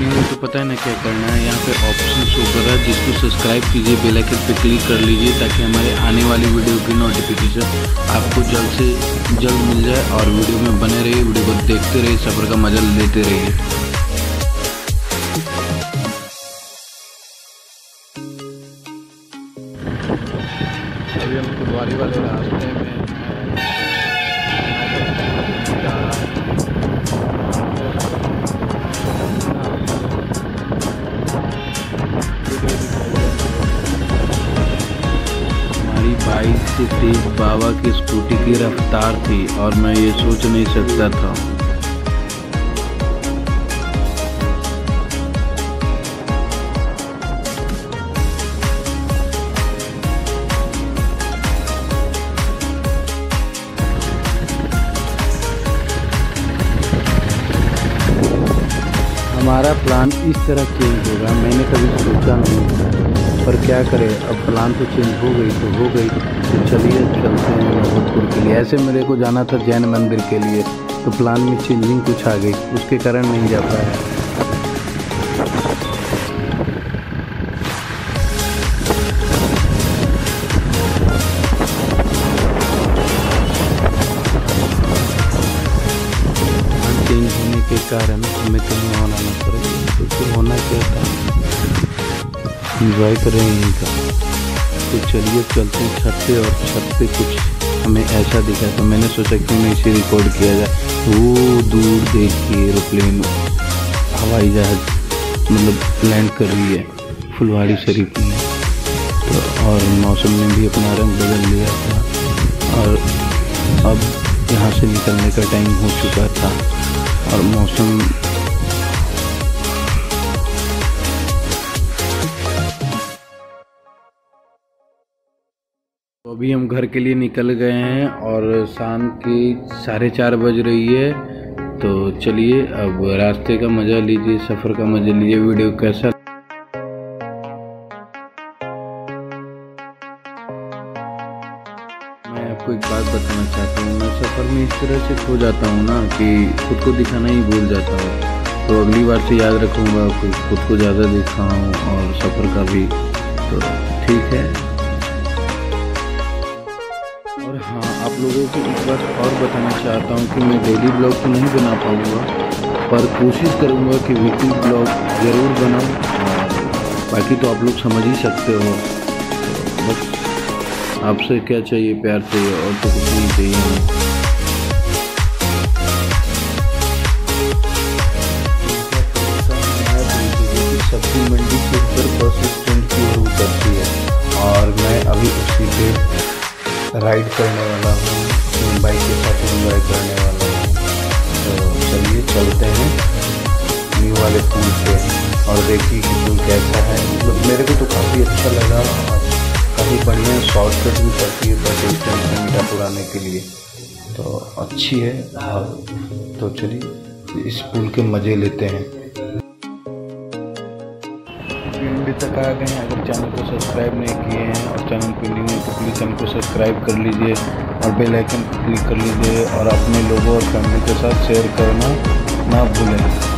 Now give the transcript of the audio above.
है ना क्या करना है। यहाँ पे ऑप्शन शो कर रहा है, जिसको सब्सक्राइब कीजिए बेल आइकन पे क्लिक कर लीजिए, ताकि हमारे आने वाली वीडियो की नोटिफिकेशन आपको जल्द से जल्द मिल जाए और वीडियो में बने रहिए वीडियो को देखते रहिए, सफ़र का मज़ा लेते रहिए। से तेज बाबा की स्कूटी की रफ्तार थी और मैं ये सोच नहीं सकता था। हमारा प्लान इस तरह चेंज होगा, मैंने कभी सोचा नहीं। था पर क्या करें? अब प्लान तो चेंज हो गई तो हो गई। तो चलिए, चलते हैं नवोदपुर के लिए। ऐसे मेरे को जाना था जैन मंदिर के लिए तो प्लान में चेंजिंग कुछ आ गई। उसके कारण नहीं जा पाया। कारण हमें कहीं और आना पड़ेगा। तो होना क्या था? इंजॉय करें इनका। तो चलिए चलते हैं छत पे और छत पे कुछ हमें ऐसा दिखा। तो मैंने सोचा क्यों नहीं इसे रिकॉर्ड किया जाए। वो दूर देखिए एरोप्लेन हवाई जहाज़ मतलब लैंड कर रही है, फुलवाड़ी शरीफ में। तो और मौसम ने भी अपना रंग बदल लिया था। और अब यहाँ से निकलने का टाइम हो चुका था। और मौसम तो अभी हम घर के लिए निकल गए हैं और शाम की साढ़े चार बज रही है। तो चलिए अब रास्ते का मज़ा लीजिए, सफ़र का मज़ा लीजिए, वीडियो कैसा मैं आपको एक बात बताना चाहता हूँ। मैं सफ़र में इस तरह से खो जाता हूँ ना कि खुद को दिखाना ही भूल जाता हूँ। तो अगली बार से याद रखूँगा, खुद को ज़्यादा दिखाऊँ और सफ़र का भी। तो ठीक है। लोगों को एक बात और बताना चाहता हूँ कि मैं डेली ब्लॉग तो नहीं बना पाऊँगा, पर कोशिश करूँगा कि वीकली ब्लॉग ज़रूर बनाऊँ बाकी तो आप लोग समझ ही सकते हो। बस आपसे क्या चाहिए प्यार चाहिए और तो कुछ नहीं चाहिए। सब्ज़ी मंडी के ऊपर बस स्टैंड की है, और मैं अभी उसी पे राइड करने वाला हूँ बाइक के साथ इंजॉय करने वाला हूँ। तो चलिए, चलते हैं न्यू वाले पुल पे और देखिए कि पुल कैसा है। मतलब मेरे को तो काफ़ी अच्छा लगा। काफ़ी बढ़िया शॉर्टकट भी पड़ती है बस स्टैंड से मीठापुर आने के लिए। तो अच्छी है। तो चलिए, इस पुल के मज़े लेते हैं। अभी तक आ गए हैं। अगर चैनल को सब्सक्राइब नहीं किए हैं और चैनल पर न्यू है तो प्लीज़ चैनल को सब्सक्राइब कर लीजिए और बेल आइकन क्लिक कर लीजिए और अपने लोगों और फैमिली के साथ शेयर करना ना भूलें।